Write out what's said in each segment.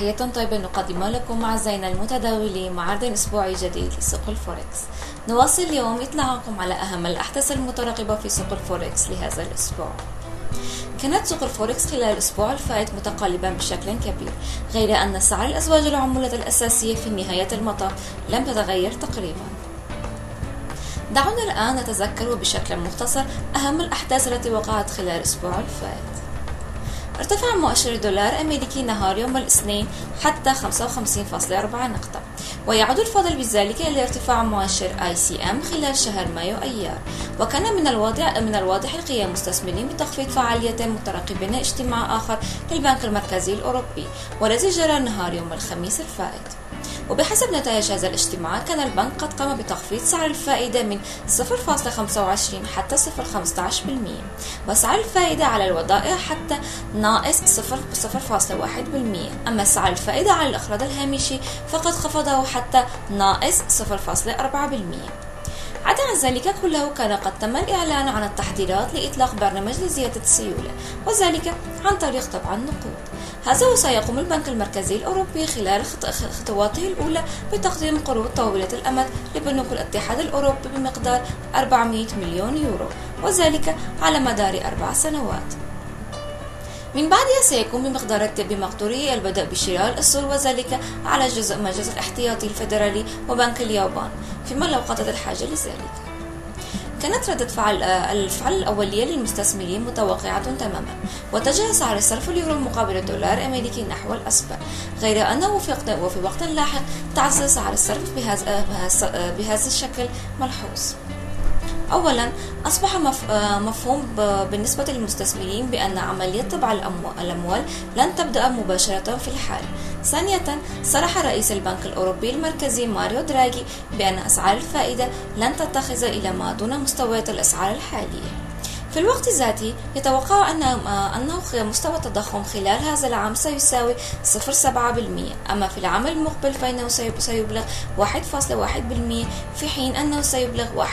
تحية طيبة نقدم لكم أعزائنا المتداولين عرض أسبوعي جديد لسوق الفوركس. نواصل اليوم إطلاعكم على أهم الأحداث المترقبة في سوق الفوركس لهذا الأسبوع. كانت سوق الفوركس خلال الأسبوع الفائت متقلبا بشكل كبير غير أن سعر أزواج العملة الأساسية في نهاية المطاف لم تتغير تقريبا. دعونا الآن نتذكر بشكل مختصر أهم الأحداث التي وقعت خلال الأسبوع الفائت. ارتفع مؤشر الدولار أمريكي نهار يوم الاثنين حتى 55.4 نقطة ويعود الفضل بذلك إلى ارتفاع مؤشر آي سي إم خلال شهر مايو أيار. وكان من الواضح من الواضح القيام المستثمرين بتخفيض فعالية مترقبين اجتماع آخر للبنك المركزي الأوروبي والذي جرى نهار يوم الخميس الفائت. وبحسب نتائج هذا الاجتماع كان البنك قد قام بتخفيض سعر الفائدة من 0.25 حتى 0.15% وسعر الفائدة على الودائع حتى ناقص 0.1% أما سعر الفائدة على الإقراض الهامشي فقد خفضه حتى ناقص 0.4% عدا عن ذلك كله كان قد تم الإعلان عن التحضيرات لإطلاق برنامج لزيادة السيولة وذلك عن طريق طبع النقود هذا وسيقوم البنك المركزي الأوروبي خلال خطواته الأولى بتقديم قروض طويلة الأمد لبنوك الاتحاد الأوروبي بمقدار 400 مليون يورو وذلك على مدار أربع سنوات. من بعدها سيكون بمقدار بمقدوره البدء بشراء الأصول وذلك على جزء من جزء الاحتياطي الفيدرالي وبنك اليابان فيما لو قضت الحاجة لذلك. كانت ردة فعل الفعل الأولية للمستثمرين متوقعة تماما. واتجه سعر الصرف اليورو مقابل الدولار الأمريكي نحو الأسفل. غير أنه في وقت, وفي وقت لاحق تعزز سعر الصرف بهذا, بهذا الشكل ملحوظ. أولا أصبح مفهوم بالنسبة للمستثمرين بأن عملية طبع الأموال لن تبدأ مباشرة في الحال. ثانية صرح رئيس البنك الأوروبي المركزي ماريو دراغي بأن أسعار الفائدة لن تتخذ إلى ما دون مستويات الأسعار الحالية. في الوقت ذاته يتوقع أن أنه مستوى التضخم خلال هذا العام سيساوي 0.7% أما في العام المقبل فإنه سيبلغ 1.1% في حين أنه سيبلغ 1.4%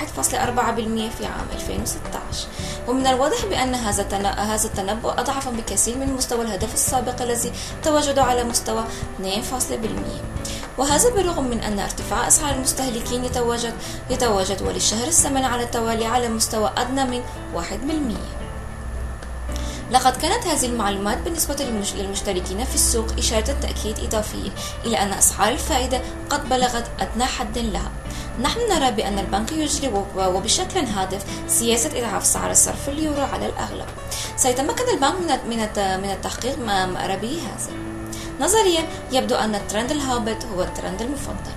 في عام 2016 ومن الواضح بأن هذا هذا التنبؤ أضعف بكثير من مستوى الهدف السابق الذي تواجد على مستوى 2.5% وهذا بالرغم من أن ارتفاع أسعار المستهلكين يتواجد يتواجد وللشهر الثمن على التوالي على مستوى أدنى من 1% لقد كانت هذه المعلومات بالنسبة للمشتركين في السوق إشارة تأكيد إضافية إلى أن أسعار الفائدة قد بلغت أدنى حد لها. نحن نرى بأن البنك يجري وبشكل هادف سياسة إضعاف سعر الصرف اليورو على الأغلب. سيتمكن البنك من التحقيق ما أرى به هذا. نظريا يبدو أن الترند الهابط هو الترند المفضل.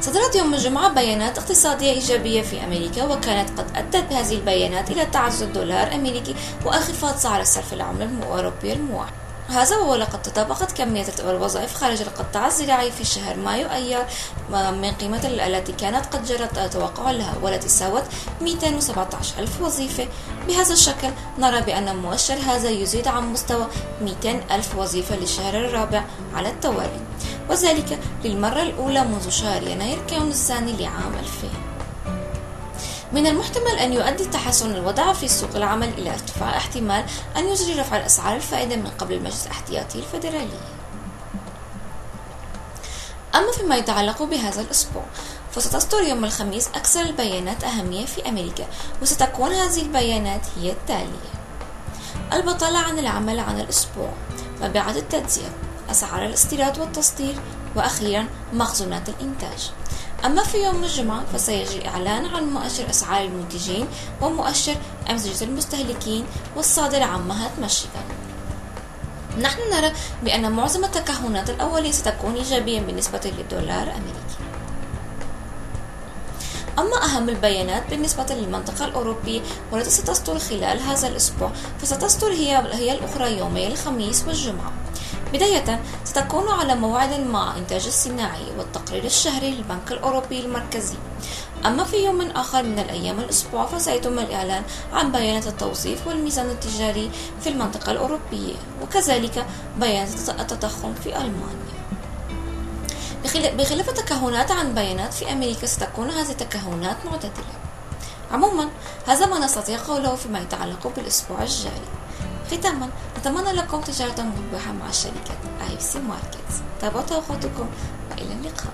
صدرت يوم الجمعة بيانات اقتصادية إيجابية في أمريكا وكانت قد أدت بهذه البيانات إلى تعزز الدولار الأمريكي وانخفاض سعر الصرف العملة الأوروبية الموحد هذا ولقد تطابقت كمية الوظائف خارج القطاع الزراعي في شهر مايو أيار من قيمة التي كانت قد جرت توقع لها والتي ساوت 217 ألف وظيفة. بهذا الشكل نرى بأن مؤشر هذا يزيد عن مستوى 200 ألف وظيفة للشهر الرابع على التوالي وذلك للمرة الأولى منذ شهر يناير كون الثاني لعام 2000 من المحتمل أن يؤدي تحسن الوضع في سوق العمل إلى ارتفاع احتمال أن يجري رفع الأسعار الفائدة من قبل المجلس الاحتياطي الفيدرالي. أما فيما يتعلق بهذا الأسبوع فستصدر يوم الخميس أكثر البيانات أهمية في أمريكا وستكون هذه البيانات هي التالية. البطالة عن العمل عن الأسبوع مبيعات التجزئة أسعار الاستيراد والتصدير وأخيرا مخزونات الإنتاج. أما في يوم الجمعة فسيجري إعلان عن مؤشر أسعار المنتجين ومؤشر أمزجة المستهلكين والصادر عن مهات مشيغان نحن نرى بأن معظم التكهنات الأولية ستكون إيجابية بالنسبة للدولار الأمريكي. أما أهم البيانات بالنسبة للمنطقة الأوروبية والتي ستصدر خلال هذا الأسبوع فستصدر هي الأخرى يومي الخميس والجمعة. بداية ستكون على موعد مع إنتاج الصناعي والتقرير الشهري للبنك الأوروبي المركزي. أما في يوم آخر من الأيام الأسبوع فسيتم الإعلان عن بيانات التوظيف والميزان التجاري في المنطقة الأوروبية وكذلك بيانات التضخم في ألمانيا. بخلاف التكهنات عن بيانات في أمريكا ستكون هذه التكهنات معتدلة. عموما هذا ما نستطيع قوله فيما يتعلق بالأسبوع الجاري ختاما أتمنى لكم تجارة مربحة مع شركة IFC ماركت تابعوا توقعاتكم وإلى اللقاء.